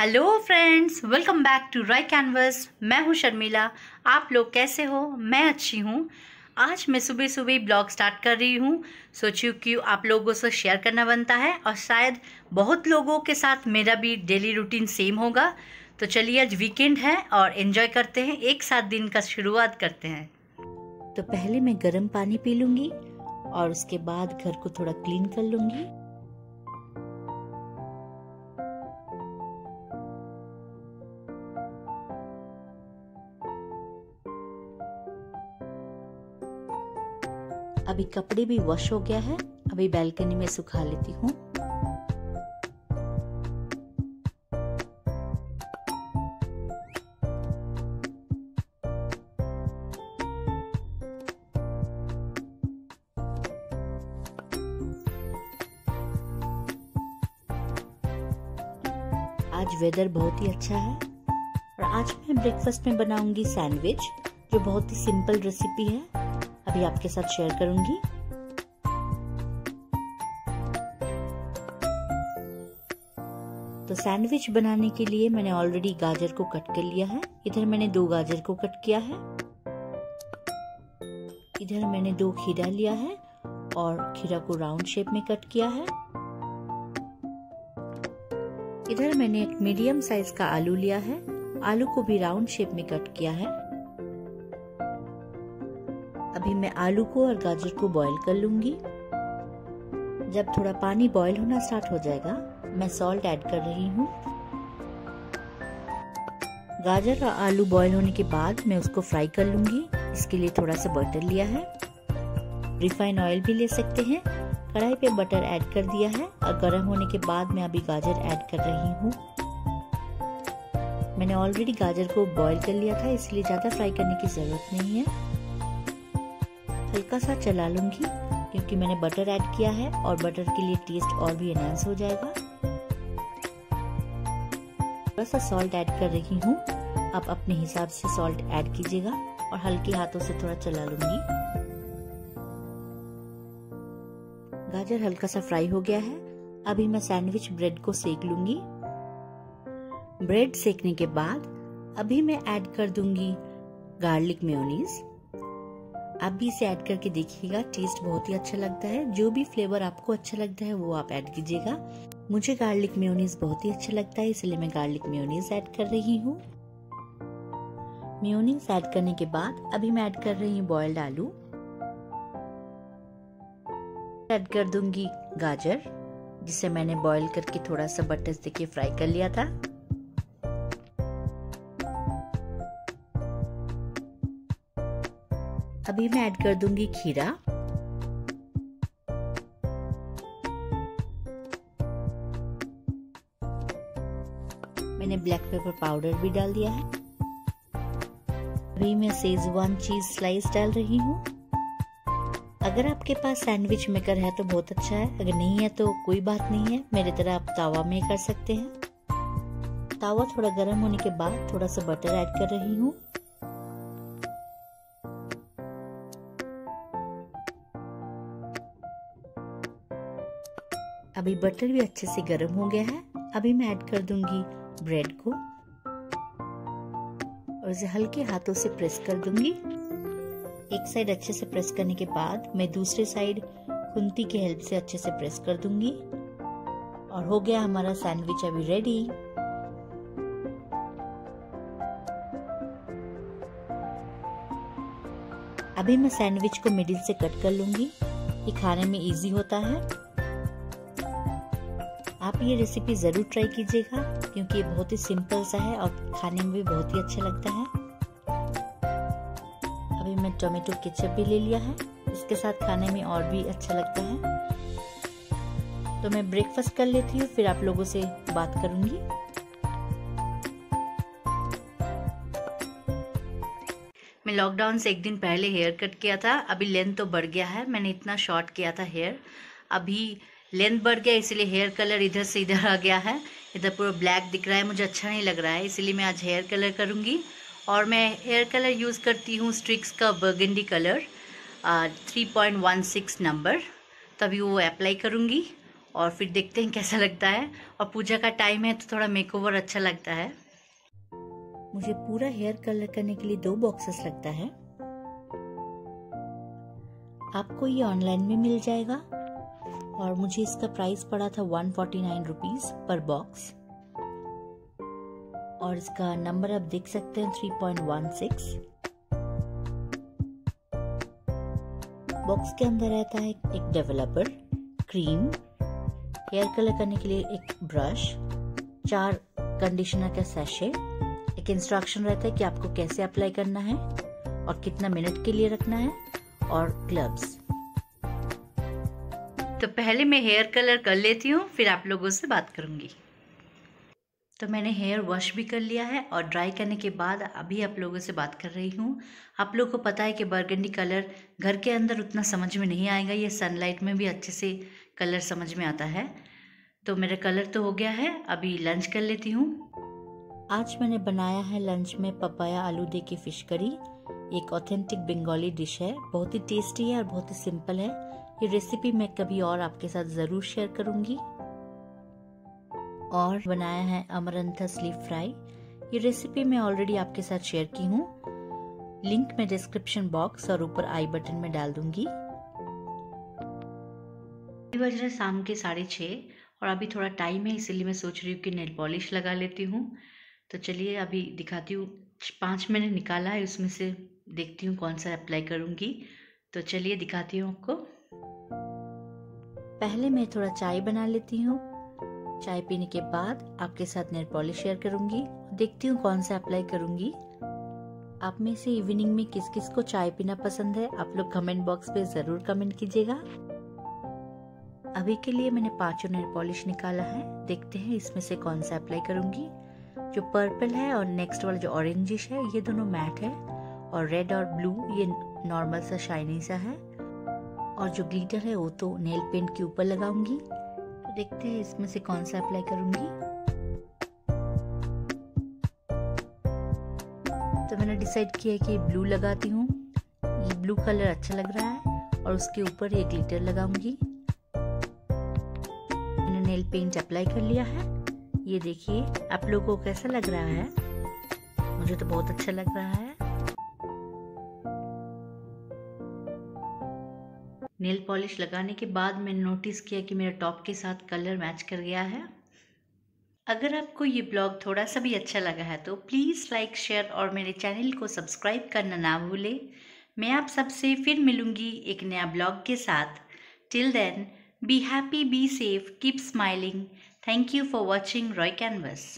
Hello friends welcome back to Rai Canvas मैं हूँ शर्मिला। आप लोग कैसे हो? मैं अच्छी हूँ। आज मैं सुबह सुबह ब्लॉग स्टार्ट कर रही हूँ। सोची कि आप लोगों से शेयर करना बनता है और शायद बहुत लोगों के साथ मेरा भी डेली रूटीन सेम होगा। तो चलिए आज वीकेंड है और एंजॉय करते हैं। एक साथ दिन का शुरुआत करते हैं। तो पहले मैं गर्म पानी पी लूँगी और उसके बाद घर को थोड़ा क्लीन कर लूँगी। अभी कपड़े भी वॉश हो गया है। अभी बैल्कनी में सुखा लेती हूँ। आज वेदर बहुत ही अच्छा है। और आज मैं ब्रेकफास्ट में बनाऊँगी सैंडविच जो बहुत ही सिंपल रेसिपी है। अभी आपके साथ शेयर करूँगी। तो सैंडविच बनाने के लिए मैंने ऑलरेडी गाजर को कट कर लिया है। इधर मैंने दो गाजर को कट किया है। इधर मैंने दो खीरा लिया है और खीरा को राउंड शेप में कट किया है। इधर मैंने एक मीडियम साइज़ का आलू लिया है। आलू को भी राउंड शेप में कट किया है। अभी मैं आलू को और गाजर को बॉईल कर लूँगी। जब थोड़ा पानी बॉईल होना स्टार्ट हो जाएगा, मैं सॉल्ट ऐड कर रही हूँ। गाजर और आलू बॉईल होने के बाद मैं उसको फ्राई कर लूँगी। इसके लिए थोड़ा सा बटर लिया है। रिफाइन ऑयल भी ले सकते हैं। कढ़ाई पे बटर ऐड कर दिया है। और गर्म होने के बाद मैं अभी गाजर ऐड कर रही हूँ। मैंने ऑलरेडी गाजर को बॉईल कर लिया था, इसलिए ज़्यादा फ्राई करने की ज़रूरत नहीं है। हल्का सा चला लूँगी, क्योंकि मैंने बटर ऐड किया है और बटर के लिए टेस्ट और भी एनहांस हो जाएगा। थोड़ा सा सॉल्ट ऐड कर रही हूँ। आप अपने हिसाब से सॉल्ट ऐड कीजिएगा और हल्के हाथों से थोड़ा चला लूँगी। गाजर हल्का सा फ्राई हो गया है। अभी मैं सैंडविच ब्रेड को सेक लूँगी। ब्रेड सेकने के बाद अभी मैं ऐड कर दूँगी गार्लिक मेयोनीज आप भी इसे ऐड करके देखिएगा टेस्ट बहुत ही अच्छा लगता है। जो भी फ्लेवर आपको अच्छा लगता है, वो आप ऐड कीजिएगा। मुझे गार्लिक मेयोनीज बहुत ही अच्छा लगता है, इसलिए मैं गार्लिक मेयोनीज ऐड कर रही हूँ। मेयोनीज ऐड करने के बाद अभी मैं ऐड कर रही हूँ बॉइल्ड आलू। ऐड कर दूँगी गाजर, जिसे मैंने बॉईल करके थोड़ा सा बटर से फ्राई कर लिया था। अभी मैं ऐड कर दूँगी खीरा। मैंने ब्लैक पेपर पाउडर भी डाल दिया है। अभी मैं सेजवान चीज़ स्लाइस डाल रही हूँ। अगर आपके पास सैंडविच मेकर है तो बहुत अच्छा है। अगर नहीं है तो कोई बात नहीं है। मेरे तरह आप तावा में कर सकते हैं। तावा थोड़ा गर्म होने के बाद थोड़ा सा बटर ऐड कर रही हूँ। अभी बटर भी अच्छे से गर्म हो गया है। अभी मैं ऐड कर दूँगी ब्रेड को। और इसे हल्के हाथों से प्रेस कर दूँगी। एक साइड अच्छे से प्रेस करने के बाद मैं दूसरे साइड खुंती की हेल्प से अच्छे से प्रेस कर दूँगी। और हो गया हमारा सैंडविच अभी रेडी अभी मैं सैंडविच को मिडिल से कट कर लूँगी। ये खाने में इजी होता है। आप ये रेसिपी ज़रूर ट्राई कीजिएगा, क्योंकि ये बहुत ही सिंपल सा है और खाने में भी बहुत ही अच्छा लगता है। अभी मैं टोमेटो केचप भी ले लिया है, इसके साथ खाने में और भी अच्छा लगता है। तो मैं ब्रेकफास्ट कर लेती हूँ, फिर आप लोगों से बात करूँगी। मैं लॉकडाउन से एक दिन पहले हेयर कट किया था, अभी लेंथ तो बढ़ गया है, मैंने इतना शॉर्ट किया था हेयर अभी लेंथ बढ़ गया, इसलिए हेयर कलर इधर से इधर आ गया है। इधर पूरा ब्लैक दिख रहा है, मुझे अच्छा नहीं लग रहा है, इसीलिए मैं आज हेयर कलर करूँगी। और मैं हेयर कलर यूज़ करती हूँ स्ट्रिक्स का burgundy colour three point one six number. तभी वो अप्लाई करूँगी और फिर देखते हैं कैसा लगता है। और पूजा का टाइम है तो थोड़ा मेकओवर अच्छा लगता है। मुझे पूरा हेयर कलर करने के लिए दो बॉक्सेस लगता है। आपको ये ऑनलाइन में मिल जाएगा। और मुझे इसका प्राइस पड़ा था वन फोर्टी नाइन रुपीज़ पर बॉक्स और इसका नंबर आप देख सकते हैं three point one six box के अंदर रहता है एक डेवलपर क्रीम हेयर कलर करने के लिए एक ब्रश चार कंडीशनर का सैशे एक इंस्ट्रक्शन रहता है कि आपको कैसे अप्लाई करना है और कितना मिनट के लिए रखना है और ग्लव्स तो पहले मैं हेयर कलर कर लेती हूँ, फिर आप लोगों से बात करूँगी। तो मैंने हेयर वॉश भी कर लिया है और ड्राई करने के बाद अभी आप लोगों से बात कर रही हूँ। आप लोगों को पता है कि बर्गंडी कलर घर के अंदर उतना समझ में नहीं आएगा, ये सनलाइट में भी अच्छे से कलर समझ में आता है। तो मेरा कलर तो हो गया है, अभी लंच कर लेती हूँ। आज मैंने बनाया है लंच में पपाया आलू दे की फ़िश करी। एक ऑथेंटिक बंगाली डिश है, बहुत ही टेस्टी है और बहुत ही सिंपल है। ये रेसिपी मैं कभी और आपके साथ ज़रूर शेयर करूँगी। और बनाया है अमरंथा स्लीप फ्राई ये रेसिपी मैं ऑलरेडी आपके साथ शेयर की हूँ। लिंक मैं डिस्क्रिप्शन बॉक्स और ऊपर आई बटन में डाल दूँगी। बज रहे शाम के साढ़े छः और अभी थोड़ा टाइम है, इसीलिए मैं सोच रही हूँ कि नेल पॉलिश लगा लेती हूँ। तो चलिए, अभी दिखाती हूँ, पाँच मैंने निकाला है, उसमें से देखती हूँ कौन सा अप्लाई करूँगी। तो चलिए दिखाती हूँ आपको। पहले मैं थोड़ा चाय बना लेती हूँ। चाय पीने के बाद आपके साथ नेल पॉलिश शेयर करूँगी। देखती हूँ कौन सा अप्लाई करूँगी। आप में से इवनिंग में किस किस को चाय पीना पसंद है, आप लोग कमेंट बॉक्स पे ज़रूर कमेंट कीजिएगा। अभी के लिए मैंने पाँचों नेल पॉलिश निकाला है। देखते हैं इसमें से कौन सा अप्लाई करूँगी। जो पर्पल है और नेक्स्ट वाला जो ऑरेंजिश है, ये दोनों मैट है। और रेड और ब्लू ये नॉर्मल सा शाइनी सा है। और जो ग्लिटर है वो तो नेल पेंट के ऊपर लगाऊँगी। तो देखते हैं इसमें से कौन सा अप्लाई करूँगी। तो मैंने डिसाइड किया कि ब्लू लगाती हूँ। ये ब्लू कलर अच्छा लग रहा है और उसके ऊपर ये ग्लिटर लगाऊँगी। मैंने नेल पेंट अप्लाई कर लिया है। ये देखिए, आप लोगों को कैसा लग रहा है? मुझे तो बहुत अच्छा लग रहा है। नेल पॉलिश लगाने के बाद मैंने नोटिस किया कि मेरा टॉप के साथ कलर मैच कर गया है। अगर आपको ये ब्लॉग थोड़ा सा भी अच्छा लगा है तो प्लीज़ लाइक, शेयर और मेरे चैनल को सब्सक्राइब करना ना भूलें। मैं आप सबसे फिर मिलूँगी एक नया ब्लॉग के साथ। Till then be happy be safe keep smiling thank you for watching Roy canvas